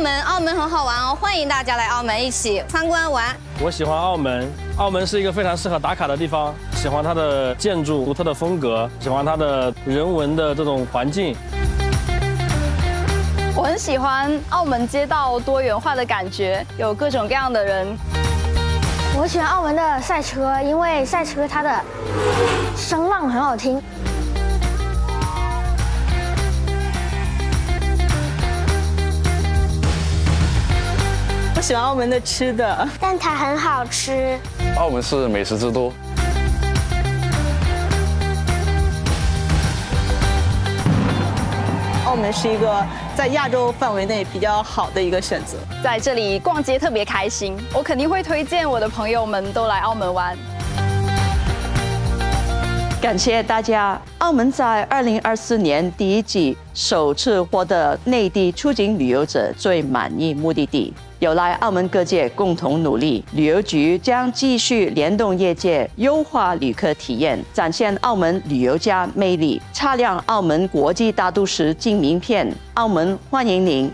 门，澳门很好玩哦，欢迎大家来澳门一起参观玩。我喜欢澳门，澳门是一个非常适合打卡的地方，喜欢它的建筑独特的风格，喜欢它的人文的这种环境。我很喜欢澳门街道多元化的感觉，有各种各样的人。我喜欢澳门的赛车，因为赛车它的声浪很好听。喜欢澳门的吃的，蛋挞很好吃。澳门是美食之都。澳门是一个在亚洲范围内比较好的一个选择，在这里逛街特别开心，我肯定会推荐我的朋友们都来澳门玩。感谢大家！澳门在二零二四年第一季首次获得内地出境旅游者最满意目的地。有赖澳门各界共同努力，旅游局将继续联动业界，优化旅客体验，展现澳门旅游家魅力，擦亮澳门国际大都市金名片。澳门欢迎您！